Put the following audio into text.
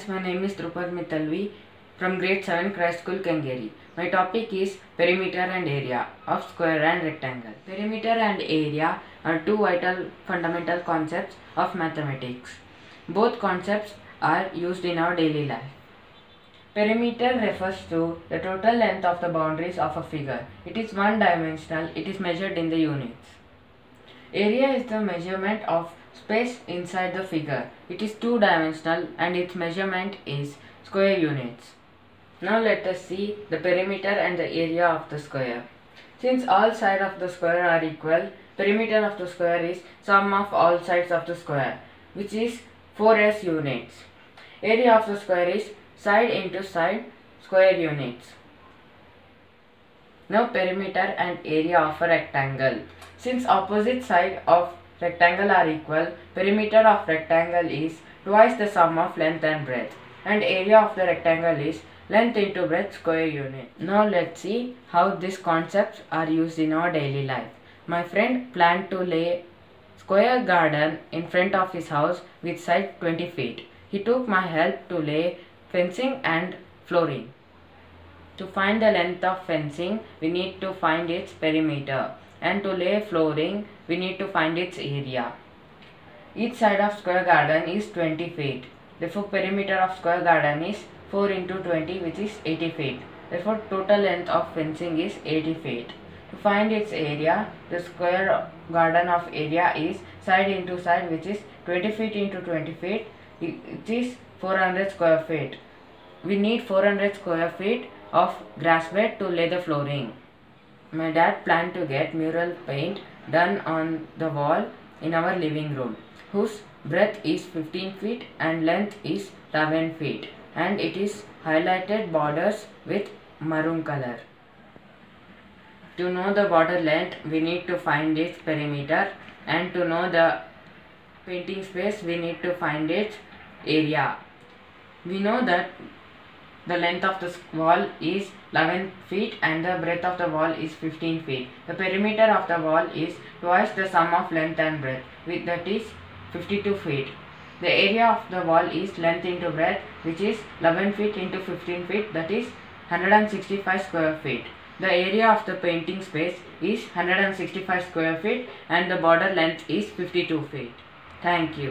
friends, my name is Drupad Mitalvi from grade 7 Christ School Kengeri. My topic is perimeter and area of square and rectangle. Perimeter and area are two vital fundamental concepts of mathematics. Both concepts are used in our daily life. Perimeter refers to the total length of the boundaries of a figure. It is one dimensional, it is measured in the units. Area is the measurement of space inside the figure. It is two dimensional and its measurement is square units. Now let us see the perimeter and the area of the square. Since all sides of the square are equal, perimeter of the square is sum of all sides of the square, which is 4s units. Area of the square is side into side square units. Now perimeter and area of a rectangle. Since opposite side of rectangle are equal, perimeter of rectangle is twice the sum of length and breadth and area of the rectangle is length into breadth square unit. Now let's see how these concepts are used in our daily life. My friend planned to lay square garden in front of his house with side 20 feet. He took my help to lay fencing and flooring. To find the length of fencing, we need to find its perimeter and to lay flooring, we need to find its area. Each side of square garden is 20 feet. Therefore, perimeter of square garden is 4 into 20 which is 80 feet. Therefore, total length of fencing is 80 feet. To find its area, the square garden of area is side into side which is 20 feet into 20 feet which is 400 square feet. We need 400 square feet of grass bed to lay the flooring. My dad planned to get mural paint done on the wall in our living room whose breadth is 15 feet and length is 11 feet and it is highlighted borders with maroon color. To know the border length we need to find its perimeter and to know the painting space we need to find its area. We know that the length of the wall is 11 feet and the breadth of the wall is 15 feet. The perimeter of the wall is twice the sum of length and breadth, with that is 52 feet. The area of the wall is length into breadth, which is 11 feet into 15 feet, that is 165 square feet. The area of the painting space is 165 square feet and the border length is 52 feet. Thank you.